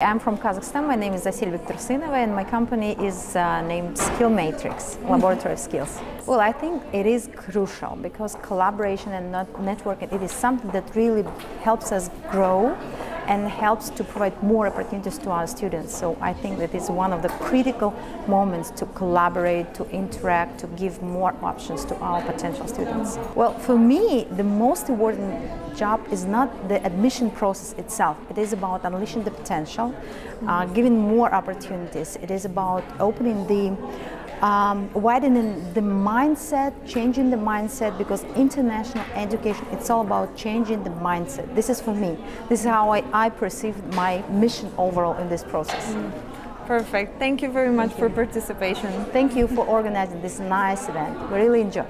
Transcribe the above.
I'm from Kazakhstan. My name is Assel Bektursynova, and my company is uh, named Skill Matrix Laboratory of Skills. Well, I think it is crucial because collaboration and networking it is something that really helps us grow and helps to provide more opportunities to our students. So I think that is one of the critical moments to collaborate, to interact, to give more options to our potential students. Well, for me, the most important job is not the admission process itself. It is about unleashing the potential, uh, giving more opportunities. It is about opening the um, widening the mindset, changing the mindset because international education, it's all about changing the mindset. This is for me. This is how I, I perceive my mission overall in this process. Mm. Perfect. Thank you very much Thank for you. participation. Thank you for organizing this nice event. We really enjoyed